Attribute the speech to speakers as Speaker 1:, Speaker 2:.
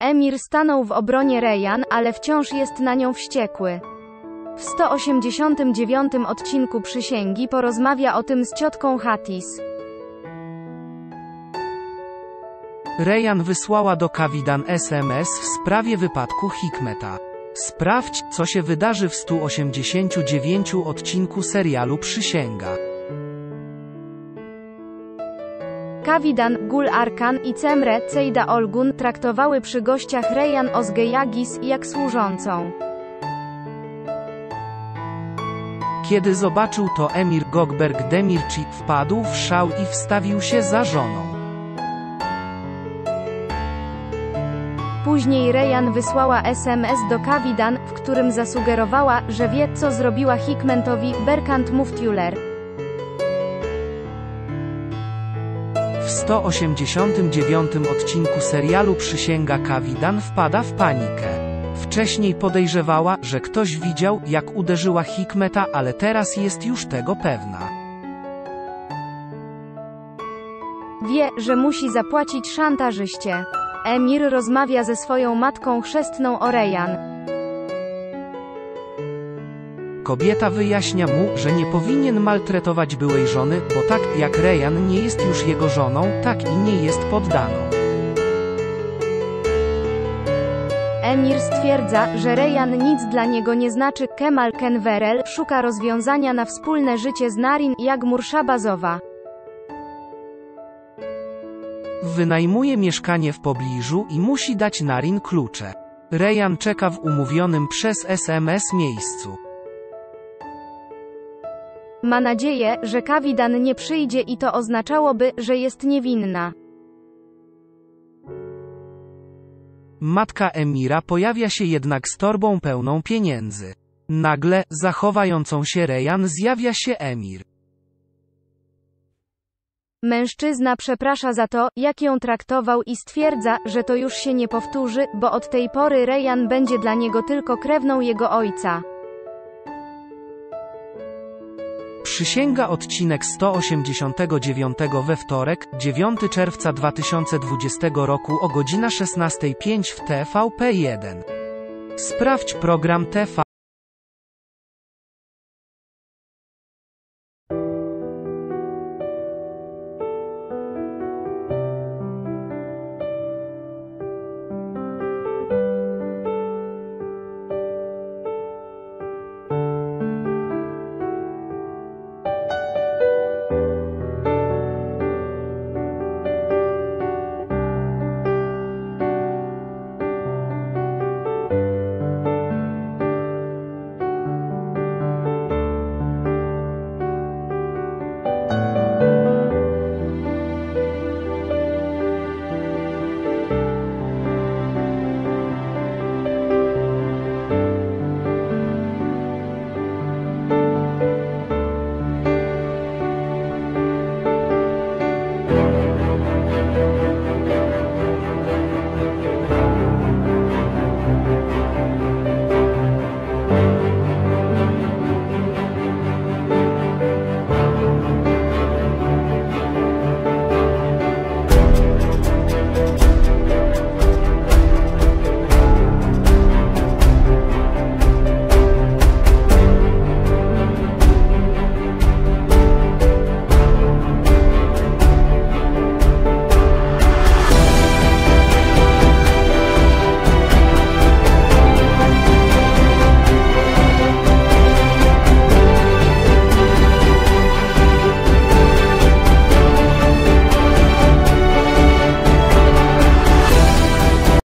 Speaker 1: Emir stanął w obronie Rejan, ale wciąż jest na nią wściekły. W 189 odcinku Przysięgi porozmawia o tym z ciotką Hatis.
Speaker 2: Rejan wysłała do Kawidan SMS w sprawie wypadku Hikmeta. Sprawdź, co się wydarzy w 189 odcinku serialu Przysięga.
Speaker 1: Kawidan, Gul Arkan i Cemre, Cejda Olgun traktowały przy gościach Rejan Ozgejagis jak służącą.
Speaker 2: Kiedy zobaczył to Emir Gogberg Demirci, wpadł w szał i wstawił się za żoną.
Speaker 1: Później Rejan wysłała SMS do Kawidan, w którym zasugerowała, że wie, co zrobiła Hikmentowi, Berkant Muftiuler.
Speaker 2: 189 odcinku serialu Przysięga Kawidan wpada w panikę. Wcześniej podejrzewała, że ktoś widział, jak uderzyła Hikmeta, ale teraz jest już tego pewna.
Speaker 1: Wie, że musi zapłacić szantażyście. Emir rozmawia ze swoją matką chrzestną o Rejan.
Speaker 2: Kobieta wyjaśnia mu, że nie powinien maltretować byłej żony, bo tak jak Rejan nie jest już jego żoną, tak i nie jest poddaną.
Speaker 1: Emir stwierdza, że Rejan nic dla niego nie znaczy. Kemal Kenwerel szuka rozwiązania na wspólne życie z Narin Jagmur Szabazowa.
Speaker 2: Wynajmuje mieszkanie w pobliżu i musi dać Narin klucze. Rejan czeka w umówionym przez SMS miejscu.
Speaker 1: Ma nadzieję, że Kawidan nie przyjdzie i to oznaczałoby, że jest niewinna.
Speaker 2: Matka Emira pojawia się jednak z torbą pełną pieniędzy. Nagle, zachowającą się Rejan zjawia się Emir.
Speaker 1: Mężczyzna przeprasza za to, jak ją traktował i stwierdza, że to już się nie powtórzy, bo od tej pory Rejan będzie dla niego tylko krewną jego ojca.
Speaker 2: Przysięga odcinek 189 we wtorek, 9 czerwca 2020 roku o godzina 16.05 w TVP1. Sprawdź program TV.